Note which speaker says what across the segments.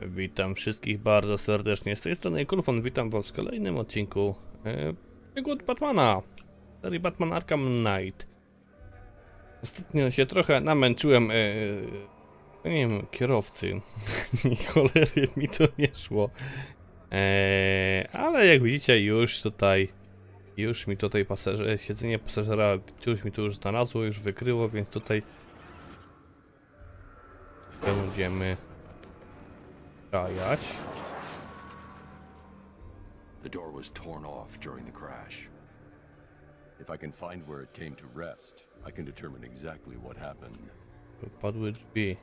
Speaker 1: Witam wszystkich bardzo serdecznie. Z tej strony Kulfon, witam was w kolejnym odcinku e, Batmana. Serii Batman Arkham Knight. Ostatnio się trochę namęczyłem, e, nie wiem, kierowcy. Cholery mi to nie szło. E, ale jak widzicie już tutaj, już mi tutaj pasażer, siedzenie pasażera, już mi to już znalazło, już wykryło, więc tutaj będziemy Kajać.
Speaker 2: The door was torn off during the crash. If I can find where it came to rest, I can determine exactly what happened.
Speaker 1: Wypadły drzwi.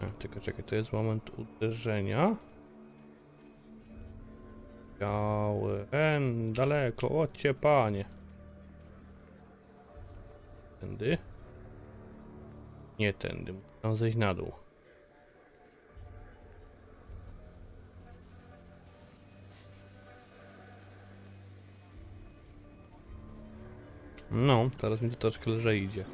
Speaker 1: A, tylko czekaj, to jest moment uderzenia. Biały N, daleko, odcie panie. Tędy? Nie tędy, muszę zejść na dół. No, teraz mi to troszkę lżej idzie.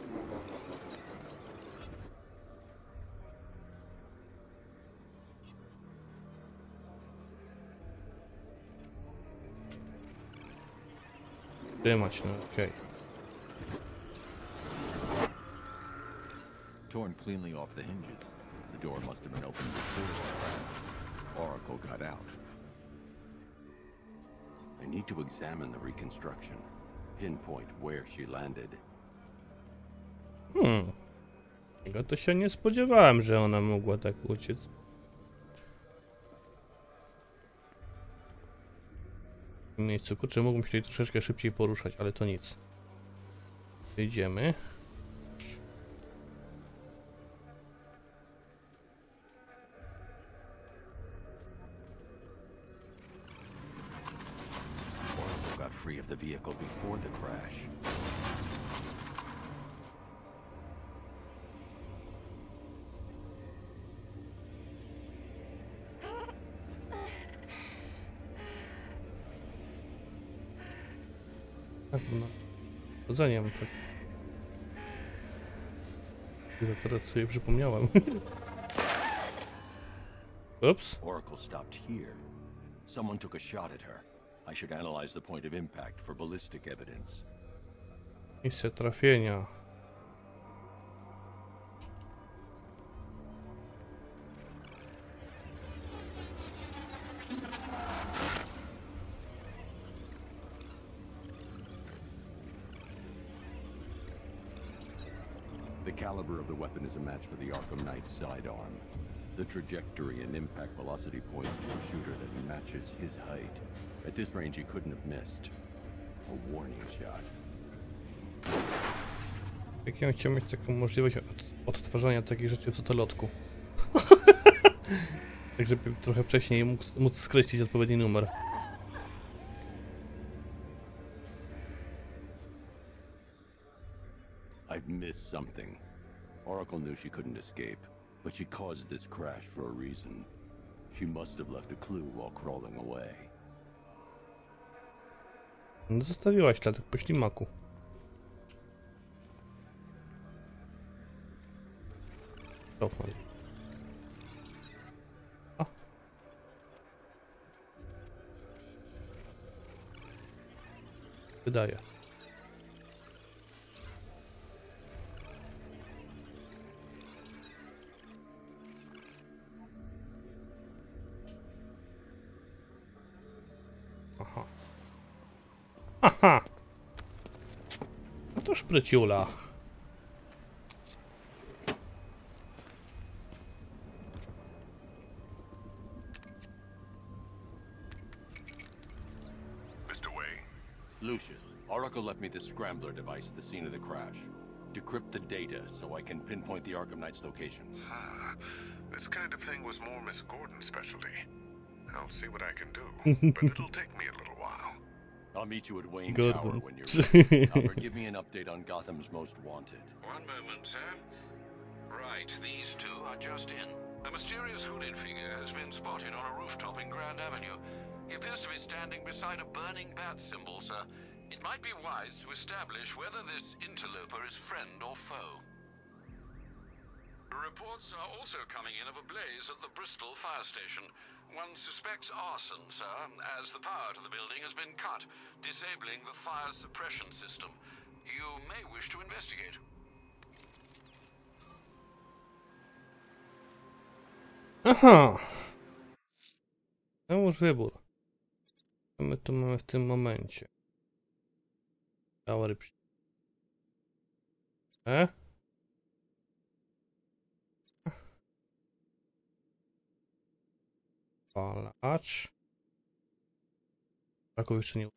Speaker 1: Trzymać, no okej.
Speaker 2: Torn cleanly off the hinges. The door must have been opened before Oracle got out. I need to examine the reconstruction. Pinpoint where she landed.
Speaker 1: Hmm. Tego to się nie spodziewałem, że ona mogła tak uciec. W miejscu, kurczę, mógłbym się tutaj troszeczkę szybciej poruszać, ale to nic. Idziemy.
Speaker 2: Of the vehicle before the crash.
Speaker 1: Tak, no. Chodzeniem, tak. Chwilę teraz sobie przypomniałem. Ups.
Speaker 2: Oracle stopped here. Someone took a shot at her. I should analyze the point of impact for ballistic evidence.
Speaker 1: Miejsce trafienia.
Speaker 2: The caliber of the weapon is a match for the Arkham Knight sidearm. The trajectory and impact velocity points to a shooter that matches his height. At this range, he couldn't have missed. A warning shot.
Speaker 1: Jak ja bym chciał mieć taką możliwość od, odtwarzania takich rzeczy w lotku. tak żeby trochę wcześniej móc, móc skreślić odpowiedni numer.
Speaker 2: I've missed something. Oracle knew she couldn't escape, but she caused this crash for a reason. She must have left a clue while crawling away.
Speaker 1: No zostawiłaś ślad po ślimaku. A. Wydaje. No.
Speaker 3: Mr. Wayne,
Speaker 2: Lucius, Oracle left me the scrambler device at the scene of the crash. Decrypt the data so I can pinpoint the Arkham Knight's location.
Speaker 3: ah, this kind of thing was more Miss Gordon's specialty. I'll see what I can do, but it'll take me a little while.
Speaker 2: I'll meet you at Wayne
Speaker 1: Good
Speaker 2: Tower
Speaker 1: one.
Speaker 2: when you're ready. now, give me an update on Gotham's Most Wanted.
Speaker 4: One moment, sir. Right, these two are just in. A mysterious hooded figure has been spotted on a rooftop in Grand Avenue. He appears to be standing beside a burning bat symbol, sir. It might be wise to establish whether this interloper is friend or foe. Reports are also coming in of a blaze at the Bristol fire station. One suspects arson, sir, as the power to the building has been cut, disabling the fire suppression system. You may wish to investigate.
Speaker 1: Aha. Załóż wybór. Co my tu mamy w tym momencie? Tower. E? Palacz. Taków jeszcze nie.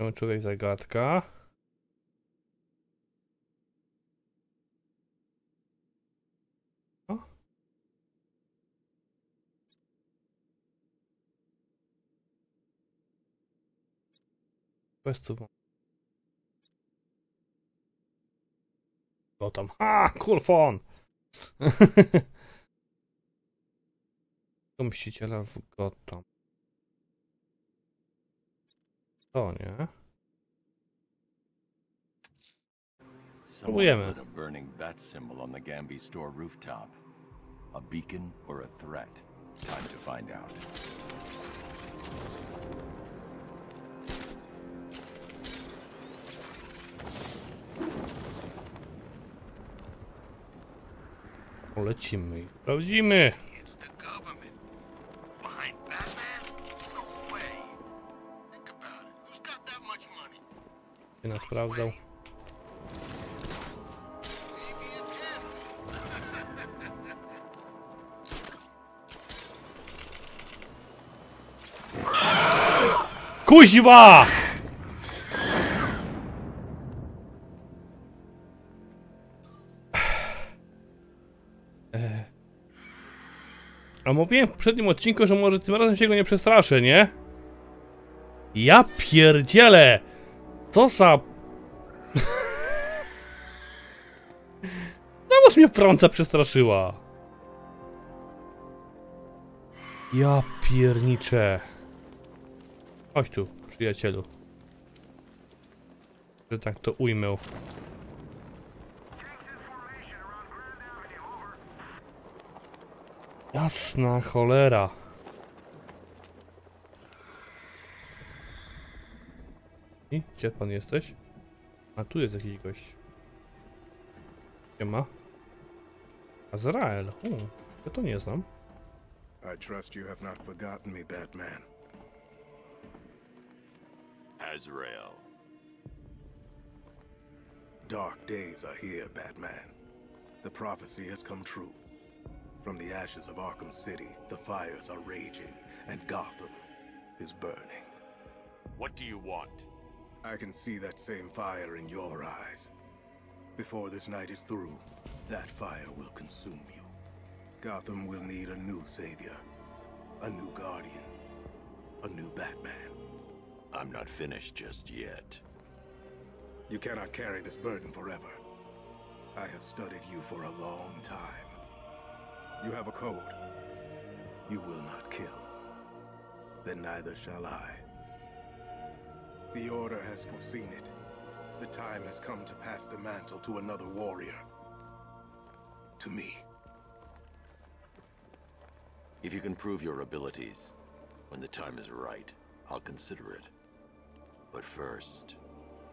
Speaker 1: Mamy człowiek zagadka. Questów. Co tam? Cool phone! Do mściciela w Gotham. To nie.
Speaker 2: Someone
Speaker 1: Próbujemy.
Speaker 2: a burning bat symbol on the Gambi store rooftop. A beacon or a threat? Time to find out.
Speaker 1: Polecimy i sprawdzimy.
Speaker 3: It's the government.
Speaker 1: Się nas sprawdzał. Kuźwa! A mówiłem w poprzednim odcinku, że może tym razem się go nie przestraszę, nie? Ja pierdzielę! Co za... Znowu mnie prąca przestraszyła. Ja pierniczę. Chodź tu, przyjacielu. Że tak to ujmę. Jasna cholera. I gdzie pan jesteś? A tu jest jakiś gość. Gdzie ma? Azrael. U, ja to nie znam.
Speaker 3: I trust you have not forgotten me, Batman.
Speaker 2: Azrael.
Speaker 3: Dark days are here, Batman. The prophecy has come true. From the ashes of Arkham City, the fires are raging, and Gotham is burning.
Speaker 2: What do you want?
Speaker 3: I can see that same fire in your eyes. Before this night is through, that fire will consume you. Gotham will need a new savior, a new guardian, a new Batman.
Speaker 2: I'm not finished just yet.
Speaker 3: You cannot carry this burden forever. I have studied you for a long time. You have a code. You will not kill. Then neither shall I. The Order has foreseen it. The time has come to pass the mantle to another warrior. To me.
Speaker 2: If you can prove your abilities, when the time is right, I'll consider it. But first,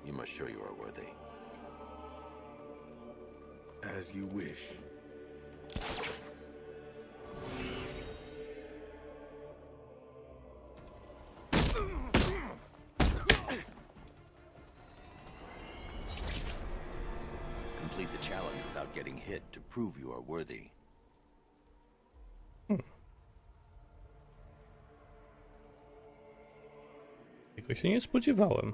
Speaker 2: you must show you are worthy.
Speaker 3: As you wish.
Speaker 2: Hit to prove you are worthy.
Speaker 1: Tego się nie spodziewałem.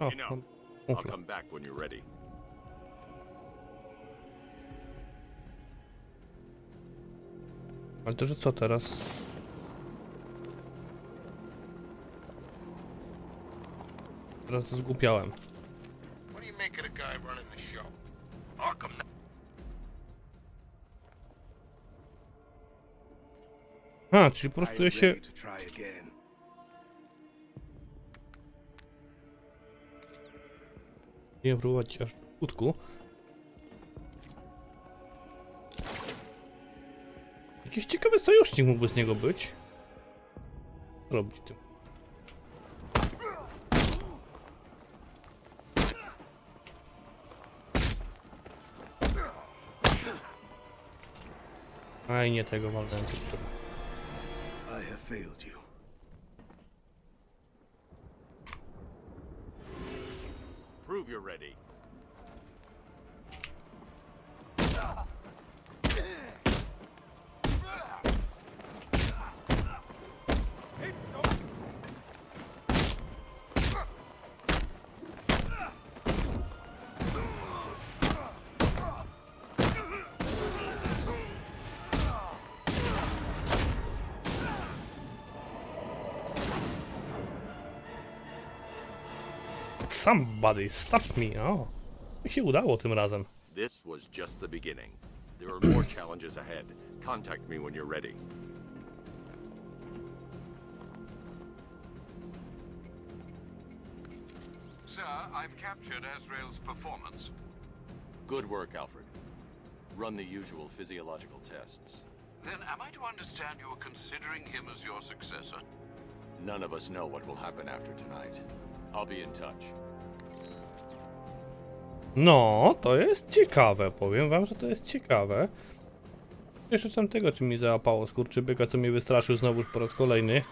Speaker 1: O,
Speaker 2: Enough.
Speaker 1: mam
Speaker 2: I'll
Speaker 1: mufle.
Speaker 2: come back when you're ready.
Speaker 1: Ale to, że co teraz?
Speaker 3: Show? Arkham
Speaker 1: A, czyli po prostu ja się... Nie próbować aż do skutku. Jakiś ciekawy sojusznik mógłby z niego być. Co robić tym? Aj, nie tego walnąłem.
Speaker 3: I have failed you.
Speaker 2: Prove you're ready.
Speaker 1: Somebody stop me! O, mi się udało tym razem.
Speaker 2: This was just the beginning. There are more challenges ahead. Contact me when you're ready.
Speaker 4: Sir, I've captured Azrael's performance.
Speaker 2: Good work, Alfred. Run the usual physiological tests.
Speaker 4: Then am I to understand you are considering him as your successor?
Speaker 2: None of us know what will happen after tonight. I'll be in touch.
Speaker 1: No, to jest ciekawe, powiem wam, że to jest ciekawe. Jeszcze sam tego, czy mi załapało skurczybyka, co mnie wystraszył znowuż po raz kolejny.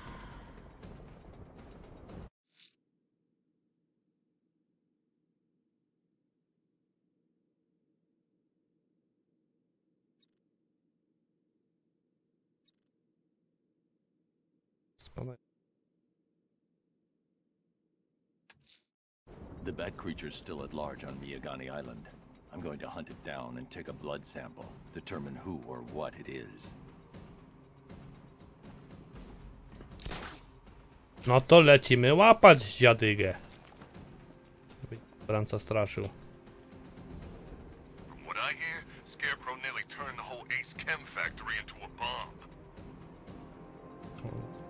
Speaker 2: Bat creature's still at large on Miyagani Island. I'm going to hunt it down and take a blood sample, determine who or what it is.
Speaker 1: No to lecimy łapać dziadygę. Franca straszył.
Speaker 5: From what I hear, Scarecrow nearly turned the whole Ace Chem factory into a bomb.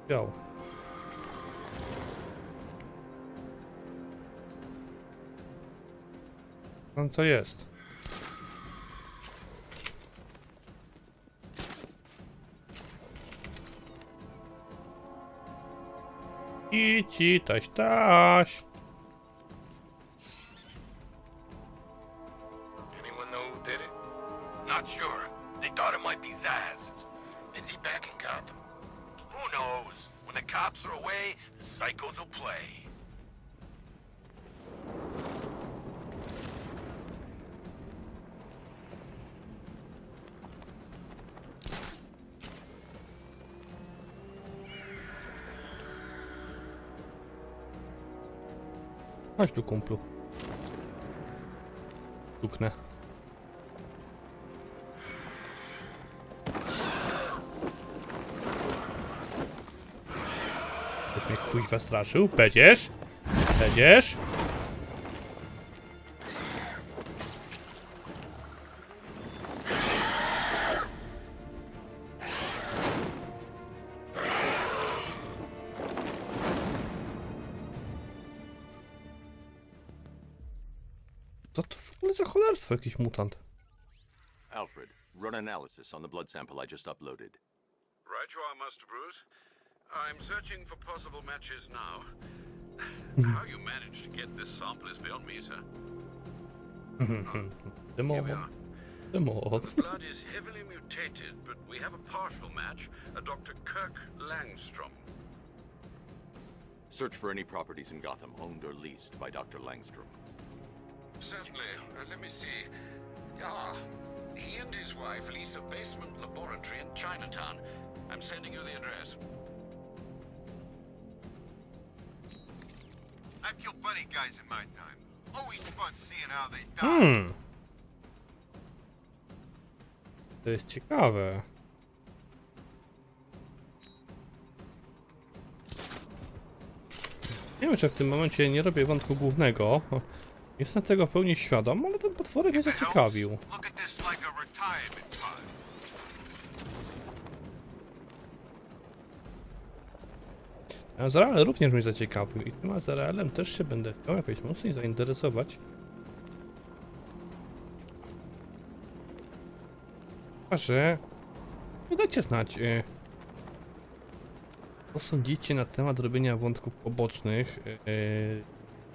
Speaker 1: Biał. Tam co jest? I ci taś taś. Chodź tu kumplu. Stuknę. Ktoś mnie kuźwa straszył? Będziesz? Będziesz? Jakiś mutant?
Speaker 2: Alfred, run analysis on the blood sample I just uploaded.
Speaker 4: Right you are, Master Bruce. I'm searching for possible matches now. How you managed to get this sample is beyond me, sir.
Speaker 1: The
Speaker 4: Here we
Speaker 1: moc.
Speaker 4: are.
Speaker 1: The moc.
Speaker 4: Blood is heavily mutated, but we have a partial match, a Dr. Kirk Langstrom.
Speaker 2: Search for any properties in Gotham owned or leased by Dr. Langstrom.
Speaker 4: Certainly. Uh, let me see. Ah, he and his wife lease a basement laboratory in Chinatown. I'm sending you the address.
Speaker 5: I've killed plenty of guys in my time. Always fun seeing how they die.
Speaker 1: Hmm. To jest ciekawe. Nie wiem, czy w tym momencie nie robię wątku głównego. Jestem tego w pełni świadom, ale ten potworek mnie zaciekawił. Azrael również mnie zaciekawił i tym Azraelem też się będę chciał jakoś mocniej zainteresować. Chyba, że... Dajcie znać, y, co sądzicie na temat robienia wątków pobocznych, y, y,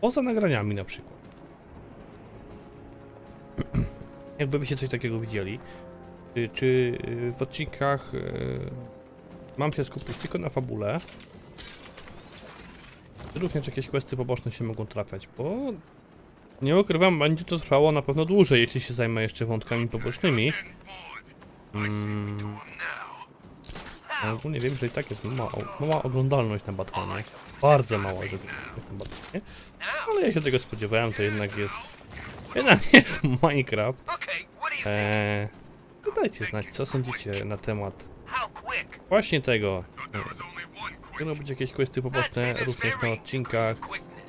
Speaker 1: poza nagraniami na przykład. Jakby byście coś takiego widzieli. Czy, czy y, w odcinkach y, mam się skupić tylko na fabule? Również jakieś questy poboczne się mogą trafiać, bo nie ukrywam, będzie to trwało na pewno dłużej, jeśli się zajmę jeszcze wątkami pobocznymi. Mm, no ogólnie wiem, że i tak jest mała, mała oglądalność na Batmanie. Bardzo mała oglądalność na Batmanie. Ale ja się tego spodziewałem, to jednak jest... Jednak jest Minecraft. Eee, to dajcie znać, co sądzicie na temat właśnie tego.
Speaker 5: Quick.
Speaker 1: Robić jakieś questy poboczne również na odcinkach.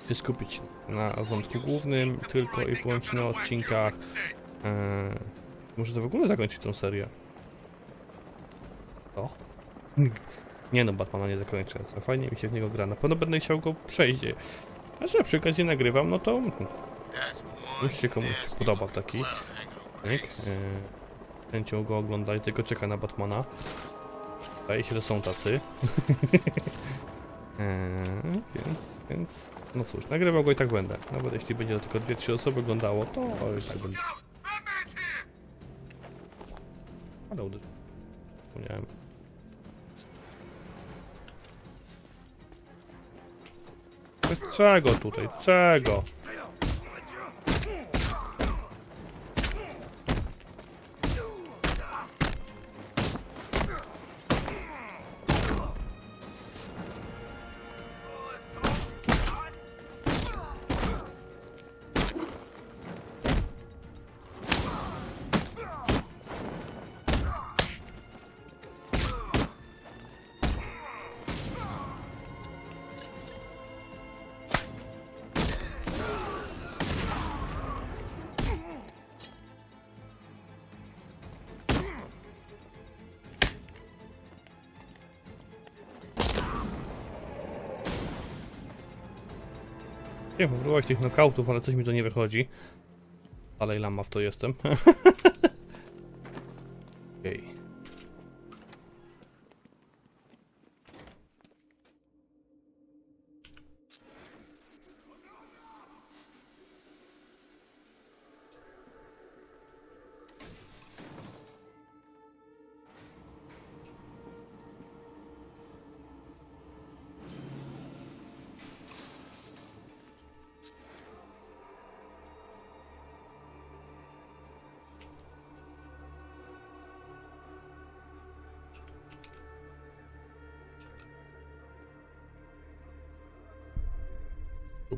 Speaker 1: Się skupić na wątku głównym, tylko i wyłącznie na odcinkach. Eee, może to w ogóle zakończyć tą serię. O? Nie no, Batmana nie zakończę. Co fajnie mi się w niego gra. Na pewno będę chciał go przejść. A że przy okazji nagrywam, no to już się komuś podoba taki. Eee, chęcią go ogląda i tylko czeka na Batmana. Wydaje się, że są tacy. eee, więc, więc, no cóż, nagrywał go i tak będę. Nawet jeśli będzie to tylko 2-3 osoby oglądało, to i tak będę. Ale udy... Zapomniałem. Czego tutaj? Czego? Nie wiem, próbować tych knockoutów, ale coś mi to nie wychodzi. Dalej lama w to jestem.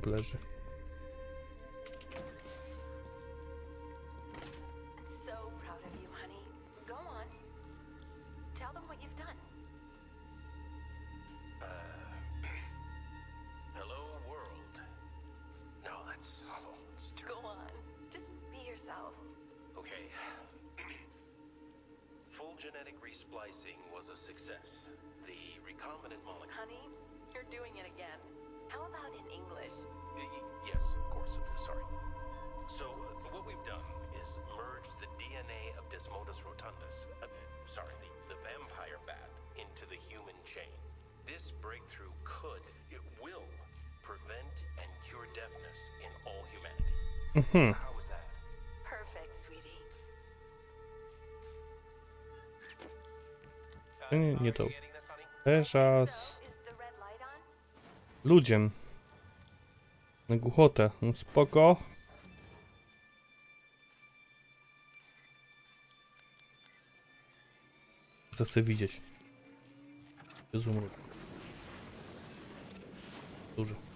Speaker 1: Tu
Speaker 6: So,
Speaker 7: is the
Speaker 6: red light on?
Speaker 1: ludziem. Na głuchotę. No spoko. To chcę widzieć. Jezu, mruk. Duży.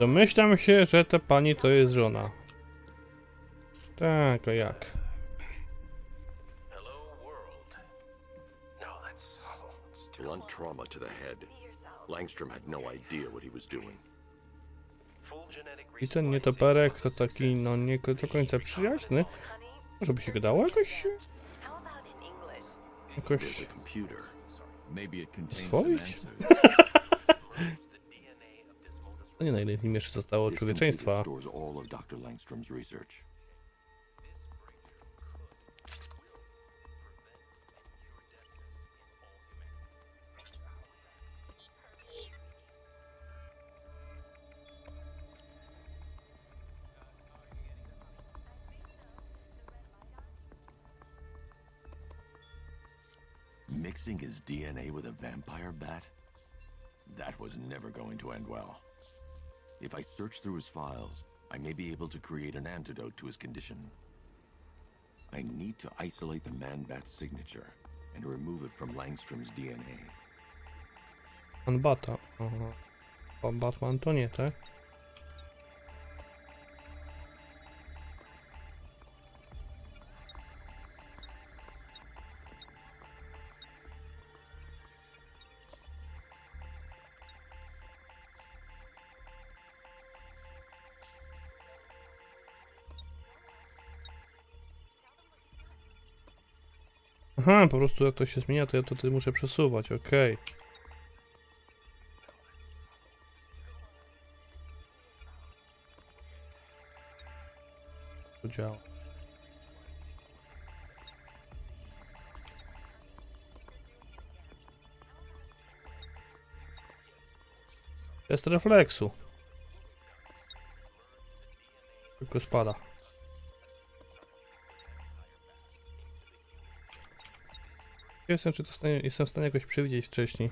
Speaker 1: Domyślam się, że ta pani to jest żona. Tak, a jak?
Speaker 7: No,
Speaker 2: Blunt trauma to the head. Langstrom had no idea what he was doing.
Speaker 1: I ten nietoperek to taki, no nie do końca przyjaźny. Może by się gadało jakoś? Jakoś... Swoich?
Speaker 7: of Desmodus
Speaker 1: No nie, na ile nim jeszcze zostało
Speaker 2: This
Speaker 1: człowieczeństwa.
Speaker 2: computer stores all of Dr. Langstrom's research. Mixing his DNA with a vampire bat? That was never going to end well. If I search through his files, I may be able to create an antidote to his condition. I need to isolate the man-bat's signature and remove it from Langstrom's DNA.
Speaker 1: Pan Bata. Aha. Pan Batman to nie, tak? Aha, po prostu jak to się zmienia, to ja to tutaj muszę przesuwać, okej. To działa. Test refleksu. Tylko spada. Jestem, czy to stanie, jestem w stanie jakoś przewidzieć wcześniej.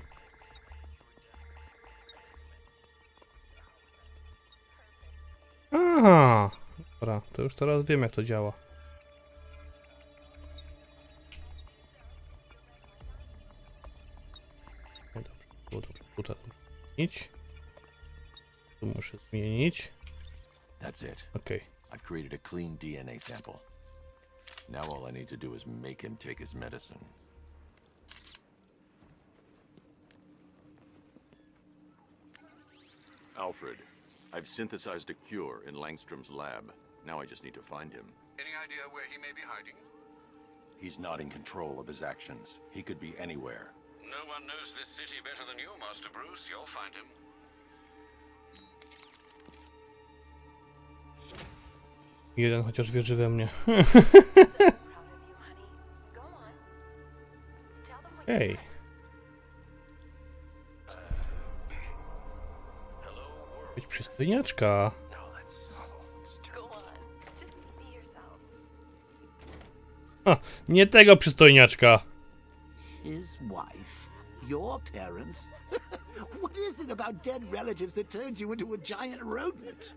Speaker 1: Aha! Dobra, to już teraz wiem jak to działa. No dobrze, było dobrze. Tutaj zmienić. Tu muszę zmienić.
Speaker 2: That's it.
Speaker 1: Okej.
Speaker 2: I've created a clean DNA sample. Now all I need to do is make him take his medicine. Alfred, I've synthesized a cure in Langstrom's lab. Now I just need to find him.
Speaker 4: Any idea where he may be hiding?
Speaker 2: He's not in control of his actions. He could be anywhere.
Speaker 4: No one knows this city better than you, Master Bruce. You'll find him.
Speaker 1: Jeden chociaż wierzy we mnie.
Speaker 6: So
Speaker 1: Ha, nie tego przystojniaczka.
Speaker 8: His wife? Your parents? what is it about dead relatives that turned you into a giant rodent?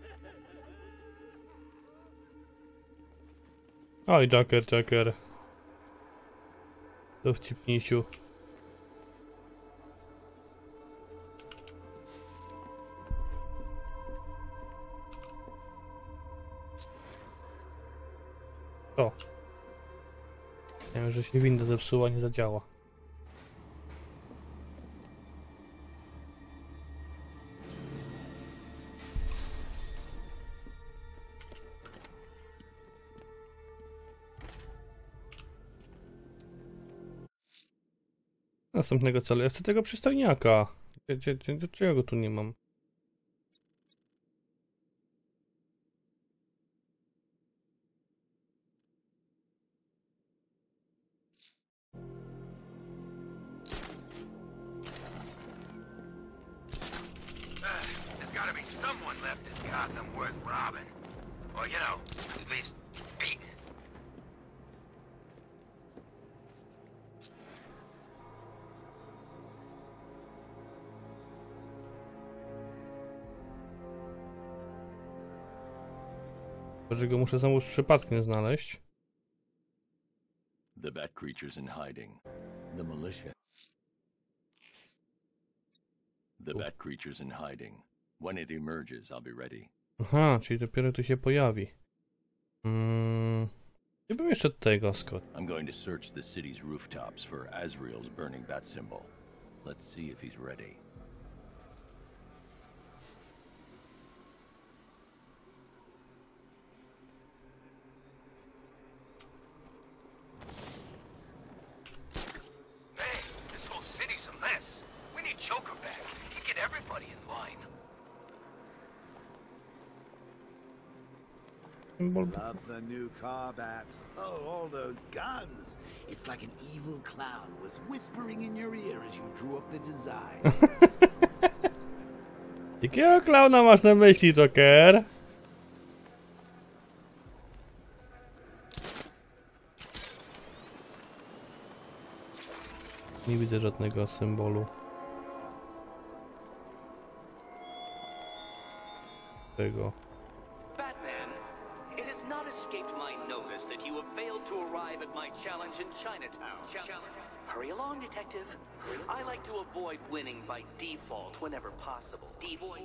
Speaker 1: Oj, Joker, Joker. Dowcipnisiu. O. Wiem, że się winda zepsuła, nie zadziała. Następnego celu. Ja chcę tego przystojniaka. Dlaczego go tu nie mam? Że go muszę znowu przypadkiem znaleźć.
Speaker 2: The bat creature's in hiding. The militia. The bat creature's in hiding. When it emerges, I'll be ready.
Speaker 1: Aha, czyli dopiero tu się pojawi. Mm, nie bym jeszcze tego, Scott.
Speaker 2: I'm going to search the city's rooftops for Azrael's burning bat symbol. Let's see if he's ready.
Speaker 8: Car bats. Oh, all those guns. It's like an evil clown was whispering in your ear as you drew up the design.
Speaker 1: Jakiego klauna masz na myśli, Joker? Nie widzę żadnego symbolu. Tego.
Speaker 9: Chinatown. Hurry along, detective. I like to avoid winning by default whenever possible. Default.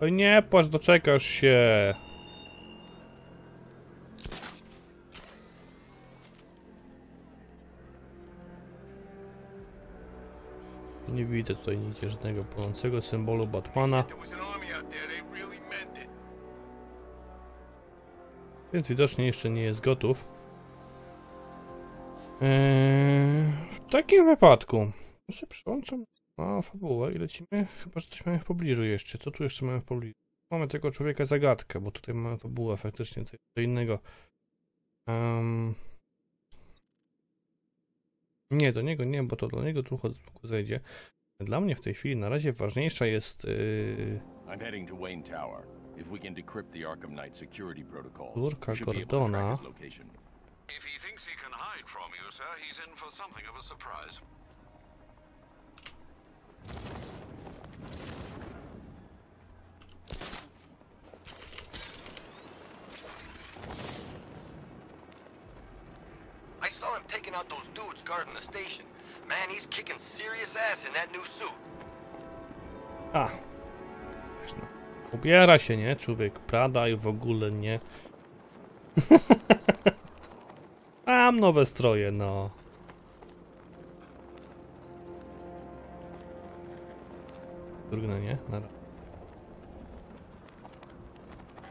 Speaker 1: Oj nie płacz, doczekasz się. Nie widzę tutaj nigdzie żadnego płonącego symbolu Batmana,
Speaker 5: it.
Speaker 1: więc widocznie jeszcze nie jest gotów. Eee, w takim wypadku ja się przyłączam na fabułę i lecimy. Chyba, że coś mamy w pobliżu jeszcze. Co tu jeszcze mamy w pobliżu? Mamy tego człowieka zagadkę, bo tutaj mamy fabułę faktycznie co co innego. Em, nie, do niego nie, bo to do niego trochę zejdzie. Dla mnie w tej chwili na razie ważniejsza jest yy,
Speaker 2: I'm heading to Wayne Tower. If we can decrypt the Arkham Knight security protocol,
Speaker 1: Córka Gordona.
Speaker 4: If he thinks he can hide from you, sir, he's in for something of a surprise.
Speaker 5: I saw him taking out those dudes guarding the station. Man, he's kicking serious ass in that new suit.
Speaker 1: A. Wiesz no. Ubiera się, nie? Człowiek Prada i w ogóle nie. Mam nowe stroje, no. Drugne nie? Nara.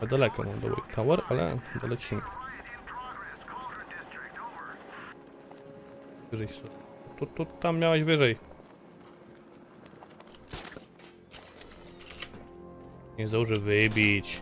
Speaker 1: A daleko mam do Wake Tower, ale dolecimy. Wyżej. Tu, tu, tam miałeś wyżej. Nie zdąży wybić.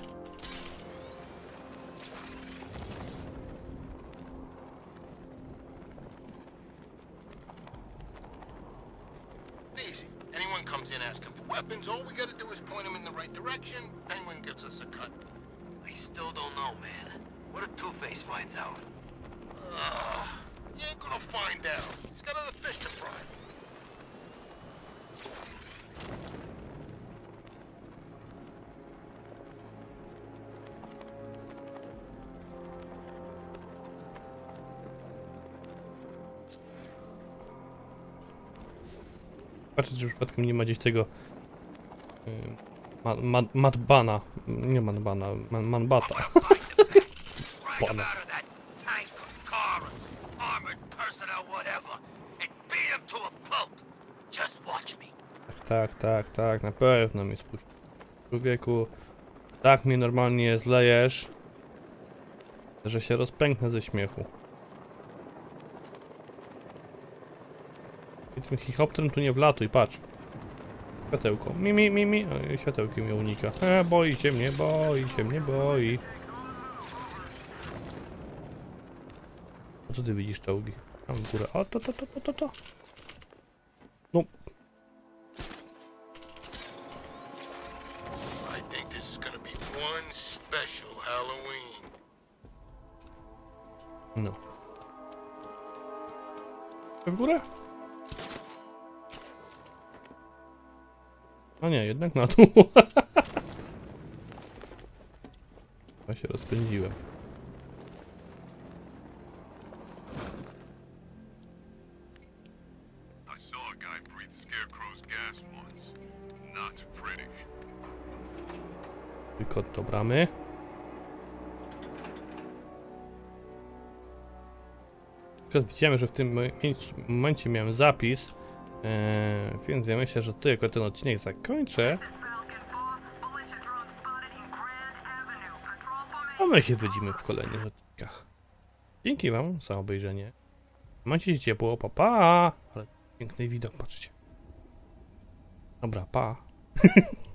Speaker 1: Patrzę, czy przypadkiem nie ma gdzieś tego... y, Ma. Nie Madbana, man, Manbata. Bana.
Speaker 5: me.
Speaker 1: Tak, tak, tak, na pewno mnie spuści. Człowieku, tak mnie normalnie zlejesz, że się rozpęknę ze śmiechu. Tym tu nie wlatuj, patrz. Światełko. Mi, mi, mi, mi. Oj, światełkiem mnie unika. E, boi się mnie, boi się mnie, boi. A co ty widzisz, czołgi? Tam w górę. O, to, to, to, to, to, to. No. No. W górę? A nie, jednak na dół. Ja się rozpędziłem. Tylko do bramy. Widziałem, że w tym momencie miałem zapis, e, więc ja myślę, że tu jako ten odcinek zakończę. A my się widzimy w kolejnych odcinkach. Dzięki wam za obejrzenie. Macie się ciepło, pa pa! Ale piękny widok, patrzcie. Dobra, pa.